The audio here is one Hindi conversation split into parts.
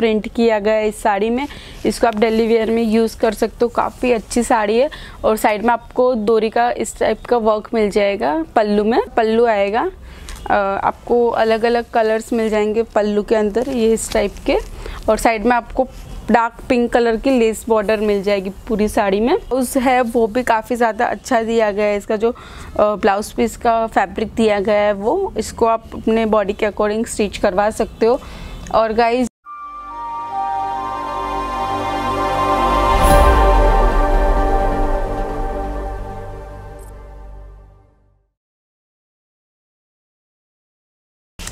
प्रिंट किया गया है इस साड़ी में। इसको आप डेली वेयर में यूज़ कर सकते हो। काफ़ी अच्छी साड़ी है और साइड में आपको दोरी का इस टाइप का वर्क मिल जाएगा। पल्लू में पल्लू आएगा। आपको अलग अलग कलर्स मिल जाएँगे पल्लू के अंदर ये इस टाइप के। और साइड में आपको डार्क पिंक कलर की लेस बॉर्डर मिल जाएगी पूरी साड़ी में। उस है, वो भी काफ़ी ज़्यादा अच्छा दिया गया है। इसका जो ब्लाउज पीस का फैब्रिक दिया गया है वो, इसको आप अपने बॉडी के अकॉर्डिंग स्टिच करवा सकते हो। और guys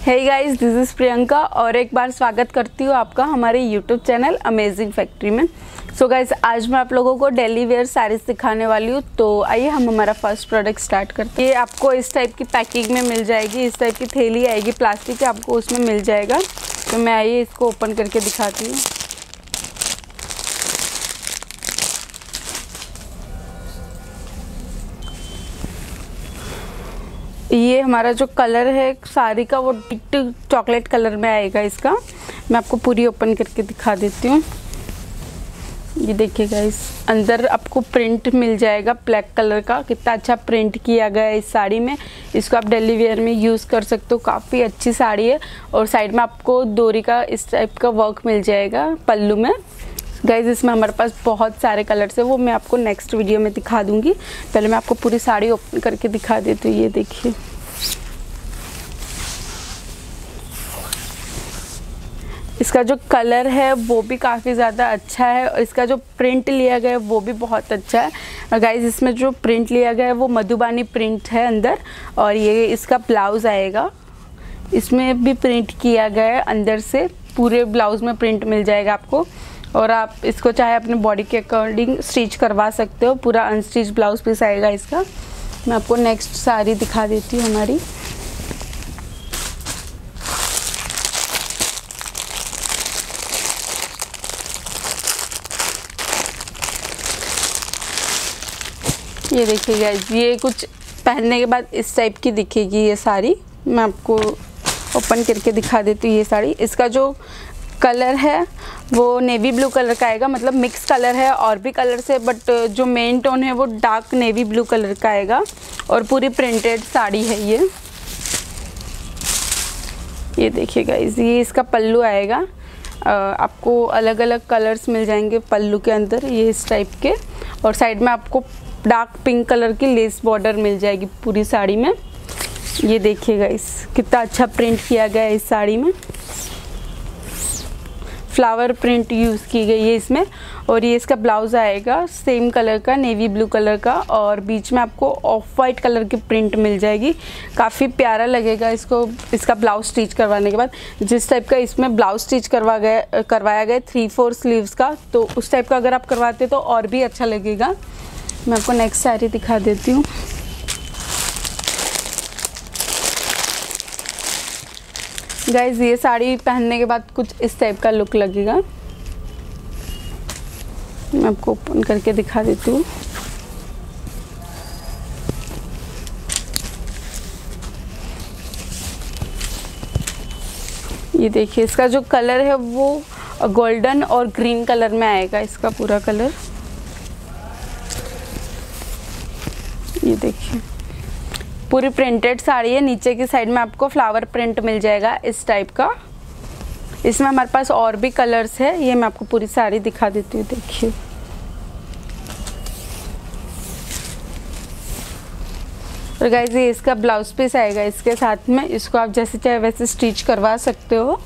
hey guys this is Priyanka और एक बार स्वागत करती हूँ आपका हमारे यूट्यूब चैनल अमेजिंग फैक्ट्री में। सो so गाइस आज मैं आप लोगों को डेली वेयर साड़ीज दिखाने वाली हूँ तो आइए हम हमारा फ़र्स्ट प्रोडक्ट स्टार्ट करते हैं। ये आपको इस टाइप की पैकिंग में मिल जाएगी, इस टाइप की थैली आएगी प्लास्टिक आपको उसमें मिल जाएगा। तो मैं आइए इसको ओपन करके दिखाती हूँ। ये हमारा जो कलर है, साड़ी का वो डिट चॉकलेट कलर में आएगा इसका। मैं आपको पूरी ओपन करके दिखा देती हूँ। ये देखिएगा इस अंदर आपको प्रिंट मिल जाएगा ब्लैक कलर का। कितना अच्छा प्रिंट किया गया है इस साड़ी में। इसको आप डेली वेयर में यूज़ कर सकते हो। काफ़ी अच्छी साड़ी है। और साइड में आपको दोरी का इस टाइप का वर्क मिल जाएगा पल्लू में। गाइज़ इसमें हमारे पास बहुत सारे कलर्स है। वो मैं आपको नेक्स्ट वीडियो में दिखा दूँगी। पहले मैं आपको पूरी साड़ी ओपन करके दिखा देती हूँ। ये देखिए। इसका जो कलर है, वो भी काफ़ी ज़्यादा अच्छा है। और इसका जो प्रिंट लिया गया है, वो भी बहुत अच्छा है। और गाइज़ इसमें जो प्रिंट लिया गया है, वो मधुबानी प्रिंट है अंदर। और ये इसका ब्लाउज़ आएगा। इसमें भी प्रिंट किया गया है अंदर से। पूरे ब्लाउज़ में प्रिंट मिल जाएगा आपको। और आप इसको चाहे अपने बॉडी के अकॉर्डिंग स्टिच करवा सकते हो, पूरा अनस्टिच ब्लाउज पीस आएगा इसका। मैं आपको नेक्स्ट साड़ी दिखा देती हूँ हमारी। ये देखिए ये कुछ पहनने के बाद इस टाइप की दिखेगी ये साड़ी मैं आपको ओपन करके दिखा देती हूँ ये साड़ी इसका जो कलर है, वो नेवी ब्लू कलर का आएगा मतलब मिक्स कलर है, और भी कलर से बट जो मेन टोन है वो डार्क नेवी ब्लू कलर का आएगा, और पूरी प्रिंटेड साड़ी है ये। ये देखिए गाइस ये इसका पल्लू आएगा। आपको अलग अलग कलर्स मिल जाएँगे पल्लू के अंदर, ये इस टाइप के, और साइड में आपको डार्क पिंक कलर की लेस बॉर्डर मिल जाएगी पूरी साड़ी में। ये देखिएगा इस कितना अच्छा प्रिंट किया गया है इस साड़ी में। फ्लावर प्रिंट यूज़ की गई है इसमें और ये इसका ब्लाउज आएगा सेम कलर का, नेवी ब्लू कलर का और बीच में आपको ऑफ़ वाइट कलर की प्रिंट मिल जाएगी। काफ़ी प्यारा लगेगा इसको, इसका ब्लाउज स्टिच करवाने के बाद। जिस टाइप का इसमें ब्लाउज स्टिच करवा गया, करवाया गया थ्री फोर स्लीव्स का तो उस टाइप का अगर आप करवाते तो और भी अच्छा लगेगा। मैं आपको नेक्स्ट साड़ी दिखा देती हूँ। गाइज़ ये साड़ी पहनने के बाद कुछ इस टाइप का लुक लगेगा। मैं आपको ओपन करके दिखा देती हूँ। ये देखिए, इसका जो कलर है वो गोल्डन और ग्रीन कलर में आएगा, इसका पूरा कलर ये देखिए। पूरी प्रिंटेड साड़ी है। नीचे की साइड में आपको फ्लावर प्रिंट मिल जाएगा इस टाइप का। इसमें हमारे पास और भी कलर्स है। ये मैं आपको पूरी साड़ी दिखा देती हूँ, देखिए। और गाइज़ ये इसका ब्लाउज पीस आएगा इसके साथ में। इसको आप जैसे चाहे वैसे स्टिच करवा सकते हो।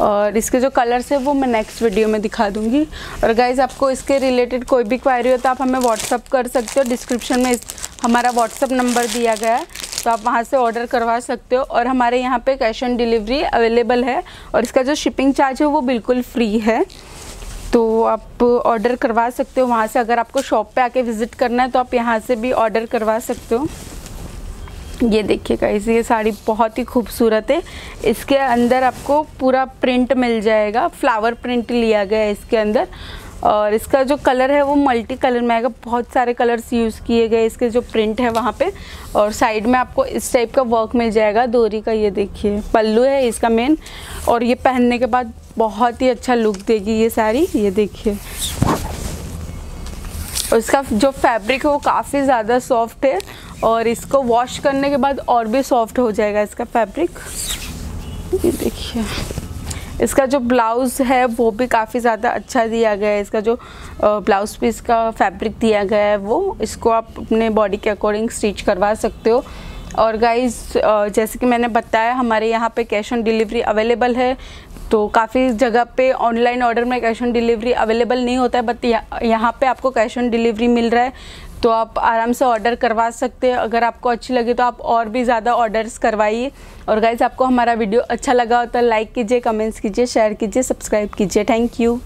और इसके जो कलर्स है, वो मैं नेक्स्ट वीडियो में दिखा दूँगी। और गाइज़ आपको इसके रिलेटेड कोई भी क्वायरी हो तो आप हमें व्हाट्सअप कर सकते हो। डिस्क्रिप्शन में हमारा व्हाट्सअप नंबर दिया गया है। तो आप वहाँ से ऑर्डर करवा सकते हो और हमारे यहाँ पे कैश ऑन डिलीवरी अवेलेबल है और इसका जो शिपिंग चार्ज है वो बिल्कुल फ्री है। तो आप ऑर्डर करवा सकते हो वहाँ से। अगर आपको शॉप पे आके विज़िट करना है तो आप यहाँ से भी ऑर्डर करवा सकते हो। ये देखिएगा इस ये साड़ी बहुत ही खूबसूरत है। इसके अंदर आपको पूरा प्रिंट मिल जाएगा। फ्लावर प्रिंट लिया गया है इसके अंदर। और इसका जो कलर है वो मल्टी कलर में आएगा। बहुत सारे कलर्स यूज़ किए गए इसके जो प्रिंट है वहाँ पे। और साइड में आपको इस टाइप का वर्क मिल जाएगा डोरी का ये देखिए। पल्लू है इसका मेन और ये पहनने के बाद बहुत ही अच्छा लुक देगी ये साड़ी, ये देखिए। और इसका जो फैब्रिक है वो काफ़ी ज़्यादा सॉफ्ट है। और इसको वॉश करने के बाद और भी सॉफ्ट हो जाएगा इसका फैब्रिक ये देखिए। इसका जो ब्लाउज़ है, वो भी काफ़ी ज़्यादा अच्छा दिया गया है। इसका जो ब्लाउज पीस का फैब्रिक दिया गया है, वो इसको आप अपने बॉडी के अकॉर्डिंग स्टिच करवा सकते हो। और गाइज़ जैसे कि मैंने बताया, हमारे यहाँ पे कैश ऑन डिलीवरी अवेलेबल है। तो काफ़ी जगह पे ऑनलाइन ऑर्डर में कैश ऑन डिलीवरी अवेलेबल नहीं होता है बट यहाँ पे आपको कैश ऑन डिलीवरी मिल रहा है तो आप आराम से ऑर्डर करवा सकते हैं। अगर आपको अच्छी लगे तो आप और भी ज़्यादा ऑर्डर्स करवाइए। और गाइज़ आपको हमारा वीडियो अच्छा लगा हो तो लाइक कीजिए कमेंट्स कीजिए शेयर कीजिए सब्सक्राइब कीजिए। Thank you